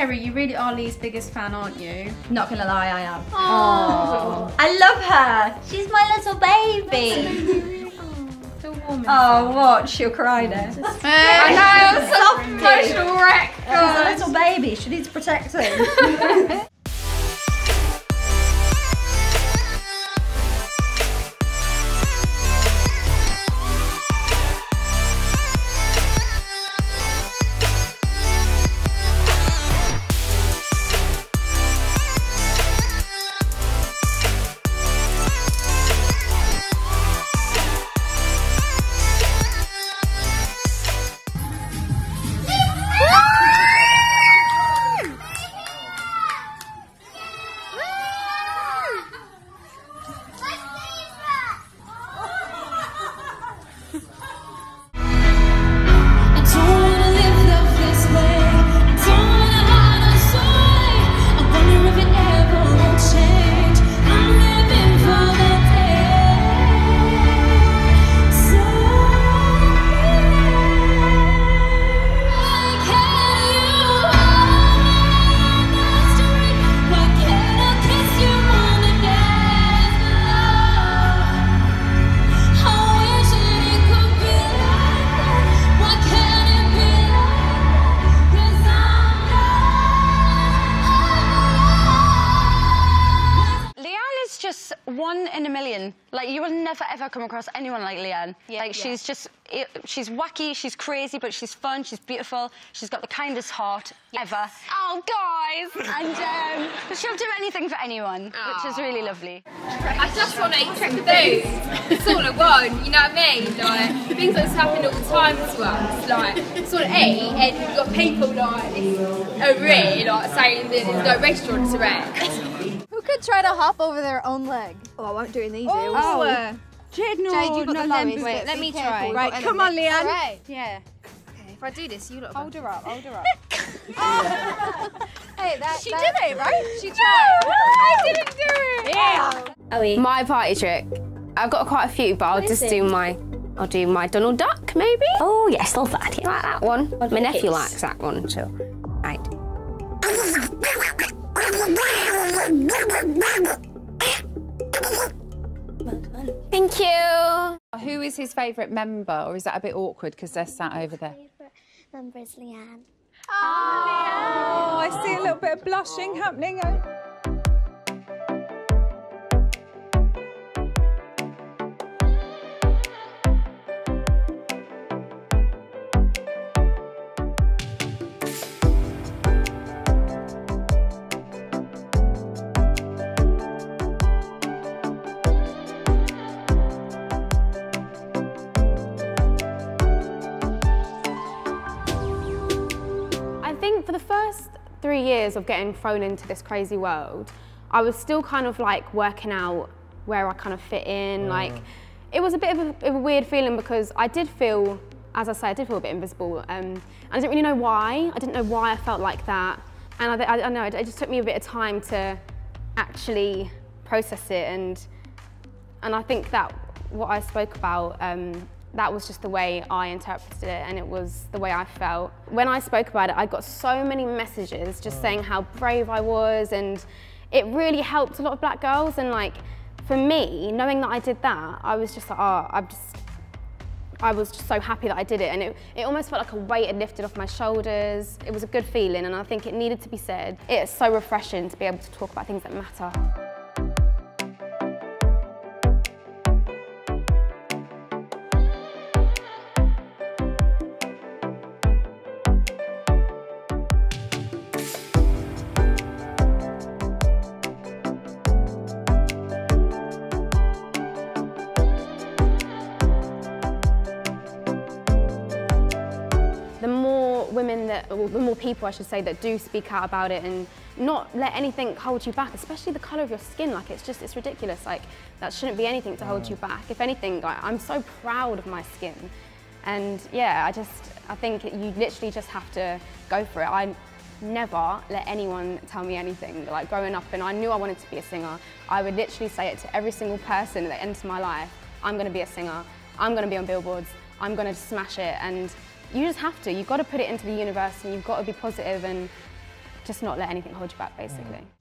Perrie, you really are Leigh's biggest fan, aren't you? Not gonna lie, I am. Aww. I love her. She's my little baby. Oh, what? She'll cry now. I know, I'm so emotional wreck. She's a little baby. She needs protecting. one in a million. Like you will never ever come across anyone like Leigh-Anne. Yeah, like yeah. she's just, it, she's wacky, she's crazy, but she's fun, she's beautiful. She's got the kindest heart yes. ever. Oh, guys! and um, she'll do anything for anyone, Aww. which is really lovely. I just want to eat trick of those. It's all I want, you know what I mean? Like things like this happen all the time to us. Like sort of eat, and you've got people like over here like saying that there's no restaurants around. Who could try to hop over their own leg? Oh, I won't do it easy. Oh, oh. Jade, no, Jade, you've got no, the lowest. Wait, let me careful. try. Right, come on, Leigh-Anne. Right. Yeah. Okay, if I do this, you look. Hold her up, hold her up. hey, that, she that, did it, right? She tried. I didn't do it. Yeah. Oh. Owie. My party trick. I've got quite a few, but I'll just do my I'll do my Donald Duck, maybe? Oh, yes, love that. Yeah. Like that one. my nephew kicks. likes that one, so. Right. Thank you. Who is his favourite member, or is that a bit awkward because they're sat over there? Favourite member is Leigh-Anne. Oh, Leigh-Anne. Oh, I see a little bit of blushing happening. Three years of getting thrown into this crazy world, I was still kind of like working out where I kind of fit in. Like, it was a bit of a, of a, weird feeling because I did feel, as I say, I did feel a bit invisible. Um, and I didn't really know why. I didn't know why I felt like that. And I, I, I know, it just took me a bit of time to actually process it. And, and I think that what I spoke about um, that was just the way I interpreted it and it was the way I felt. When I spoke about it, I got so many messages just mm. saying how brave I was and it really helped a lot of black girls and like for me, knowing that I did that, I was just ah, like, oh, I'm just, I was just so happy that I did it and it, it almost felt like a weight had lifted off my shoulders. It was a good feeling and I think it needed to be said. It's so refreshing to be able to talk about things that matter. That, the more people I should say, that do speak out about it and not let anything hold you back, especially the colour of your skin. Like it's just, it's ridiculous. Like that shouldn't be anything to hold you mm. back. If anything, like, I'm so proud of my skin. And yeah, I just, I think you literally just have to go for it. I never let anyone tell me anything. Like growing up and I knew I wanted to be a singer, I would literally say it to every single person that entered my life, I'm gonna be a singer, I'm gonna be on billboards, I'm gonna smash it. And you just have to. You've got to put it into the universe and you've got to be positive and just not let anything hold you back, basically. Mm.